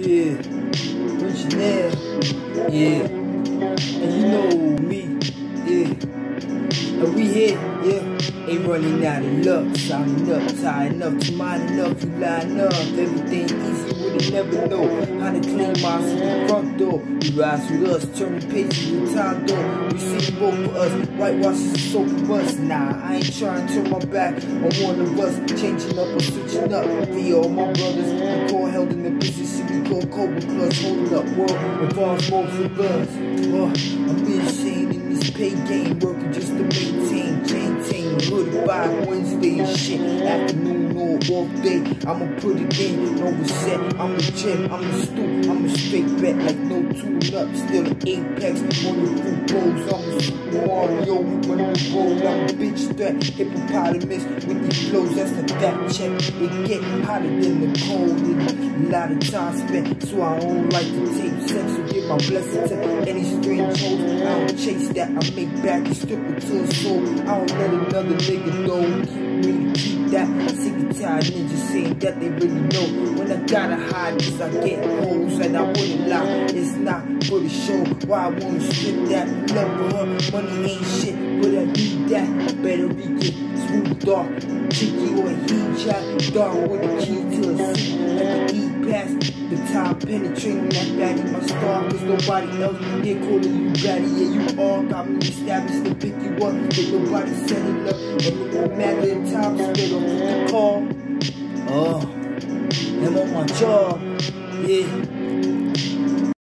Yeah, Rich now. Yeah, and you know me. Yeah, and we here. Yeah, ain't running out of luck. Signing up, tied enough to mine enough. You line up, everything easy. Would've never know how to clean my the front door. You rise with us, turning pages in time door. We see both for us, whitewashes and soap for us. Nah, I ain't trying to turn my back on one of us. Changing up or switching up. For all my brothers, the core held in the position call Cobra Plus. Holding up world, involves both of us. Uh, I'm shamed in this pay game, working just to maintain, maintain. Hood by Wednesday and shit. Afternoon or off day, I'ma put it in. No reset, I'm a gym, I'm a stoop, I'm a straight bet like no tune up. Still an apex, on the footballs, I'm a Mario. Roll, a bitch threat. Hippopotamus with these flows, that's a fact check. It get hotter than the cold. A lot of time spent, so I don't like to take sex or give my blessing to any strange hoes. I don't chase that, I make back and strip it to a soul. I don't let another nigga know. Really keep that. Sick and tired niggas saying that they really know. When gotta hide, cause I get hoes and I wouldn't lie. It's not for the show. Why I wanna strip that? Love her, money ain't shit, but I need that. Better be good, smooth, dark, cheeky or heat jack. Dark with a key to a seat. Like the E pass. The time penetrating that baddie, my star, cause nobody else here calling you baddie. Yeah, you all got me established to pick you up, but nobody set it up. And it won't matter in time, spit off the call. Oh, they want my job. Yeah.